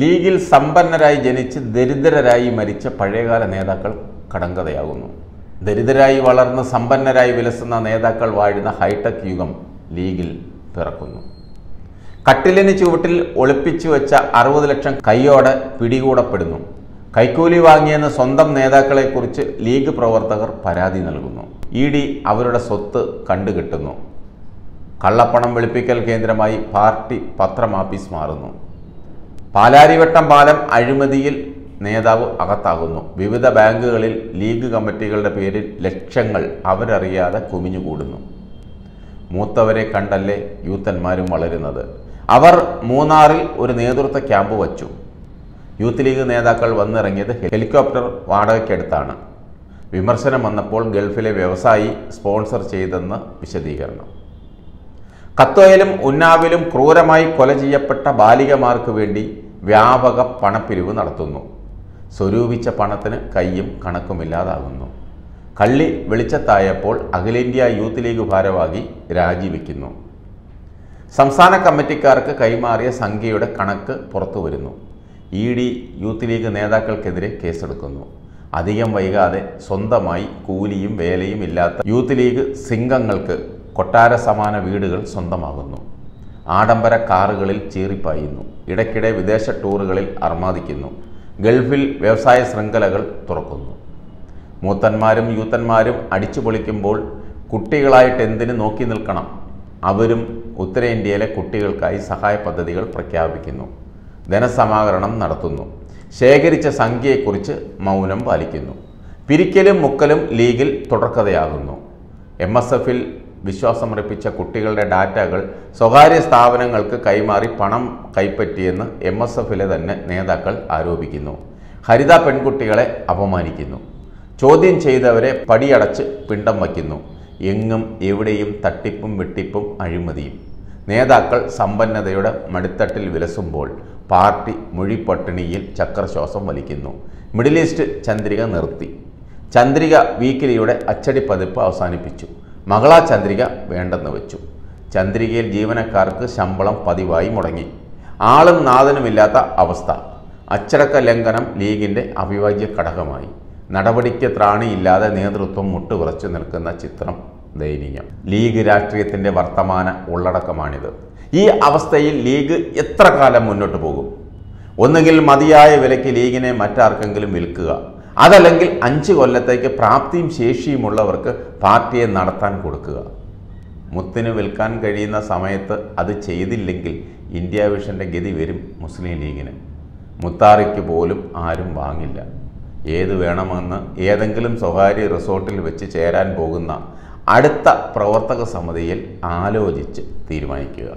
ലീഗിൽ സമ്പന്നരായി ജനിച്ച് ദരിദ്രരായി മരിച്ച പഴയകാല നേതാക്കൾ കടങ്കഥയാകുന്നു. ദരിദ്രരായി വളർന്ന് സമ്പന്നരായി വിലസുന്ന നേതാക്കൾ വാഴുന്ന ഹൈടെക് യുഗം ലീഗിൽ പിറക്കുന്നു. കട്ടിലിന് ചുവട്ടിൽ ഒളിപ്പിച്ചു വെച്ച അറുപത് ലക്ഷം കൈയോടെ പിടികൂടപ്പെടുന്നു. കൈക്കൂലി വാങ്ങിയെന്ന് സ്വന്തം നേതാക്കളെക്കുറിച്ച് ലീഗ് പ്രവർത്തകർ പരാതി നൽകുന്നു. ഇ ഡി അവരുടെ സ്വത്ത് കണ്ടുകിട്ടുന്നു. കള്ളപ്പണം വെളുപ്പിക്കൽ കേന്ദ്രമായി പാർട്ടി പത്രമാപ്പീസ് മാറുന്നു. പാലാരിവട്ടം പാലം അഴിമതിയിൽ നേതാവ് അകത്താകുന്നു. വിവിധ ബാങ്കുകളിൽ ലീഗ് കമ്മിറ്റികളുടെ പേരിൽ ലക്ഷങ്ങൾ അവരറിയാതെ കുമിഞ്ഞുകൂടുന്നു. മൂത്തവരെ കണ്ടല്ലേ യൂത്തന്മാരും വളരുന്നത്. അവർ മൂന്നാറിൽ ഒരു നേതൃത്വ ക്യാമ്പ് വച്ചു. യൂത്ത് ലീഗ് നേതാക്കൾ വന്നിറങ്ങിയത് ഹെലികോപ്റ്റർ വാടകയ്ക്കെടുത്താണ്. വിമർശനം വന്നപ്പോൾ ഗൾഫിലെ വ്യവസായി സ്പോൺസർ ചെയ്തെന്ന് വിശദീകരണം. കത്തോയിലും ഉന്നാവിലും ക്രൂരമായി കൊല ചെയ്യപ്പെട്ട ബാലികമാർക്ക് വേണ്ടി വ്യാപക പണപ്പിരിവ് നടത്തുന്നു. സ്വരൂപിച്ച പണത്തിന് കയ്യും കണക്കുമില്ലാതാകുന്നു കള്ളി വെളിച്ചത്തായപ്പോൾ അഖിലേന്ത്യാ യൂത്ത് ലീഗ് ഭാരവാഹി രാജിവെക്കുന്നു. സംസ്ഥാന കമ്മിറ്റിക്കാർക്ക് കൈമാറിയ സംഖ്യയുടെ കണക്ക് പുറത്തു വരുന്നു ഇ ഡി യൂത്ത് ലീഗ് നേതാക്കൾക്കെതിരെ കേസെടുക്കുന്നു. അധികം വൈകാതെ സ്വന്തമായി കൂലിയും വേലയും ഇല്ലാത്ത യൂത്ത് ലീഗ് സിംഗങ്ങൾക്ക് കൊട്ടാര സമാന വീടുകൾ സ്വന്തമാകുന്നു. ആഡംബര കാറുകളിൽ ചീറിപ്പായുന്നു. ഇടയ്ക്കിടെ വിദേശ ടൂറുകളിൽ അർമാദിക്കുന്നു. ഗൾഫിൽ വ്യവസായ ശൃംഖലകൾ തുറക്കുന്നു. മൂത്തന്മാരും യൂത്തന്മാരും അടിച്ചു പൊളിക്കുമ്പോൾ കുട്ടികളായിട്ട് എന്തിനു നോക്കി നിൽക്കണം? അവരും ഉത്തരേന്ത്യയിലെ കുട്ടികൾക്കായി സഹായ പദ്ധതികൾ പ്രഖ്യാപിക്കുന്നു. ധനസമാഹരണം നടത്തുന്നു. ശേഖരിച്ച സംഖ്യയെക്കുറിച്ച് മൗനം പാലിക്കുന്നു. പിരിക്കലും മുക്കലും ലീഗിൽ തുടർക്കഥയാകുന്നു. എം എസ് എഫിൽ വിശ്വാസമർപ്പിച്ച കുട്ടികളുടെ ഡാറ്റകൾ സ്വകാര്യ സ്ഥാപനങ്ങൾക്ക് കൈമാറി പണം കൈപ്പറ്റിയെന്ന് എം എസ് എഫിലെ തന്നെ നേതാക്കൾ ആരോപിക്കുന്നു. ഹരിത പെൺകുട്ടികളെ അപമാനിക്കുന്നു. ചോദ്യം ചെയ്തവരെ പടിയടച്ച് പിണ്ടം വയ്ക്കുന്നു. എങ്ങും എവിടെയും തട്ടിപ്പും വെട്ടിപ്പും അഴിമതിയും. നേതാക്കൾ സമ്പന്നതയുടെ മടിത്തട്ടിൽ വിലസുമ്പോൾ പാർട്ടി മൊഴിപ്പട്ടിണിയിൽ ചക്രശ്വാസം വലിക്കുന്നു. മിഡിൽ ഈസ്റ്റ് ചന്ദ്രിക നിർത്തി. ചന്ദ്രിക വീക്കിലിയുടെ അച്ചടി പതിപ്പ് അവസാനിപ്പിച്ചു. മകളാ ചന്ദ്രിക വേണ്ടെന്ന് വെച്ചു. ചന്ദ്രികയിൽ ജീവനക്കാർക്ക് ശമ്പളം പതിവായി മുടങ്ങി. ആളും നാഥനുമില്ലാത്ത അവസ്ഥ. അച്ചടക്ക ലംഘനം ലീഗിന്റെ അവിഭാജ്യ ഘടകമായി. നടപടിക്ക് ത്രാണിയില്ലാതെ നേതൃത്വം മുട്ടുകുറച്ചു നിൽക്കുന്ന ചിത്രം ദയനീയം. ലീഗ് രാഷ്ട്രീയത്തിന്റെ വർത്തമാന ഉള്ളടക്കമാണിത്. ഈ അവസ്ഥയിൽ ലീഗ് എത്ര കാലം മുന്നോട്ട് പോകും? ഒന്നുകിൽ മതിയായ വിലയ്ക്ക് ലീഗിനെ മറ്റാർക്കെങ്കിലും വിൽക്കുക അതല്ലെങ്കിൽ അഞ്ച് കൊല്ലത്തേക്ക് പ്രാപ്തിയും ശേഷിയുമുള്ളവർക്ക് പാർട്ടിയെ നടത്താൻ കൊടുക്കുക. മുത്തിന് വിൽക്കാൻ കഴിയുന്ന സമയത്ത് അത് ചെയ്തില്ലെങ്കിൽ ഇന്ത്യ വിഷന്റെ ഗതി വരും മുസ്ലിം ലീഗിന്. മുത്താറിക്ക് പോലും ആരും വാങ്ങില്ല. ഏത് വേണമെന്ന് ഏതെങ്കിലും സ്വകാര്യ റിസോർട്ടിൽ വെച്ച് ചേരാൻ പോകുന്ന അടുത്ത പ്രവർത്തക സമിതിയിൽ ആലോചിച്ച് തീരുമാനിക്കുക.